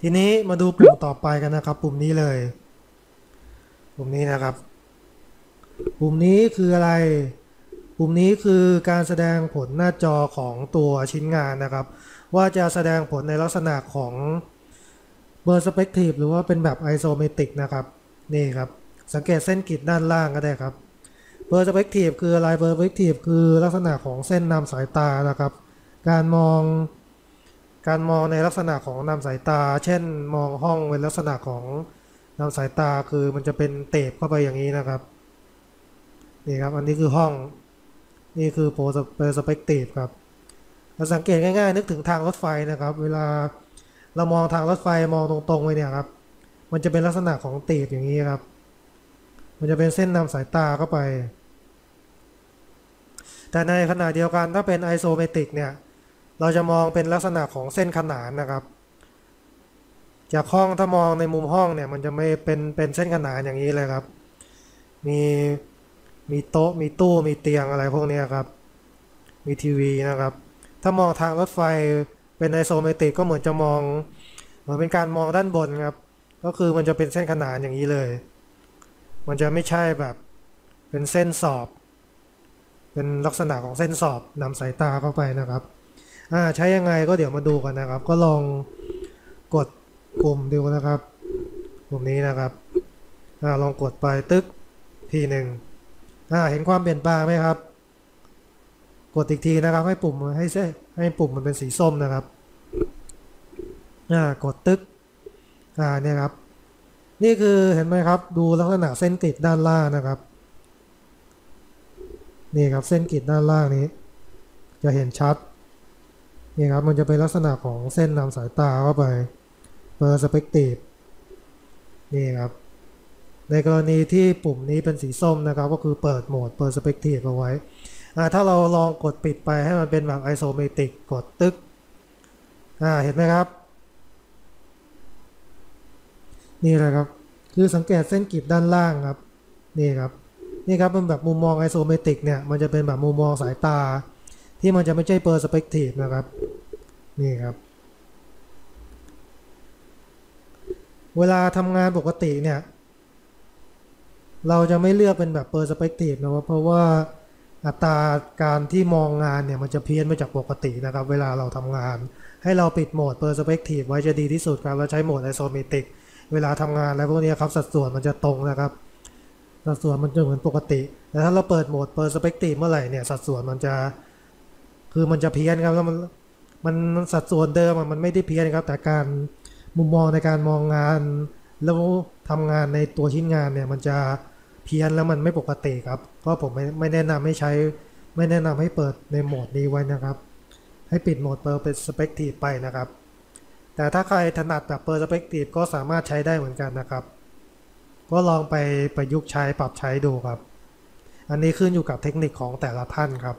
ทีนี้มาดูปุ่มต่อไปกันนะครับ ปุ่มนี้เลย ปุ่มนี้นะครับ ปุ่มนี้คืออะไร ปุ่มนี้คือการแสดงผลหน้าจอของตัวชิ้นงานนะครับ ว่าจะแสดงผลในลักษณะของเบอร์สเปกทีฟหรือว่าเป็นแบบไอโซเมตริกนะครับ นี่ครับ สังเกตเส้นกรีดด้านล่างก็ได้ครับเบอร์สเปกทีฟคืออะไรเบอร์สเปกทีฟคือลักษณะของเส้นนำสายตานะครับ การมอง การมองในลักษณะของนำสายตา เช่นมองห้องเป็นลักษณะของนำสายตาคือมันจะเป็นเตปเข้าไปอย่างนี้นะครับนี่ครับอันนี้คือห้องนี่คือโปรเปอร์สเปกทีฟครับเราสังเกตง่ายๆ นึกถึงทางรถไฟนะครับ เวลาเรามองทางรถไฟมองตรงๆไปเนี่ยครับ มันจะเป็นลักษณะของตีบอย่างนี้ครับ มันจะเป็นเส้นนำสายตาเข้าไป แต่ในขณะเดียวกันถ้าเป็นไอโซเมตริกเนี่ย เราจะมองเป็นลักษณะของเส้นขนานนะครับ จากห้องถ้ามองในมุมห้องเนี่ยมันจะไม่เป็นเป็นเส้นขนานอย่างนี้เลยครับ มีมีโต๊ะมีตู้มีเตียงอะไรพวกนี้ครับ มีทีวีนะครับ ถ้ามองทางรถไฟเป็นไอโซเมตริกก็เหมือนจะมองเหมือนเป็นการมองด้านบนครับ ก็คือมันจะเป็นเส้นขนานอย่างนี้เลย มันจะไม่ใช่แบบเป็นเส้นสอบ เป็นลักษณะของเส้นสอบนำสายตาเข้าไปนะครับ อ่าใช้ยังไงก็เดี๋ยวมาดูกันนะครับ ก็ลองกดปุ่มดูนะครับปุ่มนี้นะครับอ่าลองกดไปตึ๊กทีหนึ่งอ่าเห็นความเปลี่ยนแปลงไหมครับ กดอีกทีนะครับ ให้ปุ่มให้เส้ให้ปุ่มมันเป็นสีส้มนะครับอ่ากดตึ๊กอ่าเนี่ยครับ นี่คือเห็นไหมครับ ดูลักษณะเส้นกริดด้านล่างนะครับ นี่ครับเส้นกริดด้านล่างนี้ จะเห็นชัด นี่ครับมันจะเป็นลักษณะของเส้นนำสายตาเข้าไปเปอร์สเปกทีฟนี่ครับ ในกรณีที่ปุ่มนี้เป็นสีส้มนะครับ ก็คือเปิดโหมดเปอร์สเปกทีฟเอาไว้ถ้าเราลองกดปิดไปให้มันเป็นแบบไอโซเมตริกกดตึกเห็นไหมครับ นี่แหละครับ คือสังเกตเส้นกรีดด้านล่างครับ นี่ครับ นี่ครับเป็นแบบมุมมองไอโซเมตริกเนี่ย มันจะเป็นแบบมุมมองสายตาที่มันจะไม่ใช่เปอร์สเปกทีฟนะครับ นี่ครับ เวลาทำงานปกติเนี่ย เราจะไม่เลือกเป็นแบบเปอร์สเปกทีฟนะครับเพราะว่าอัตราการที่มองงานเนี่ยมันจะเพี้ยนไปจากปกตินะครับ เวลาเราทำงาน ให้เราปิดโหมด Perspective ไว้จะดีที่สุดครับแล้วใช้โหมด Isometric เวลาทำงานอะไรพวกนี้ครับสัดส่วนมันจะตรงนะครับสัดส่วนมันจะเหมือนปกติแต่ถ้าเราเปิดโหมด Perspective เมื่อไหร่เนี่ยสัดส่วนมันจะคือมันจะเพี้ยนครับแล้วมัน มันสัดส่วนเดิมมันไม่ได้เพี้ยนครับ แต่การมุมมองในการมองงาน แล้วทำงานในตัวชิ้นงานเนี่ย มันจะเพี้ยนแล้วมันไม่ปกติครับเพราะผมไม่ไม่แนะนำให้ใช้ ไม่แนะนำให้เปิดในโหมดนี้ไว้นะครับ ให้ปิดโหมดเปอร์เป็นสเปกทีฟไปนะครับ แต่ถ้าใครถนัดแบบเปอร์สเปกทีฟก็สามารถใช้ได้เหมือนกันนะครับ ก็ลองไปประยุกต์ใช้ปรับใช้ดูครับ อันนี้ขึ้นอยู่กับเทคนิคของแต่ละท่านครับ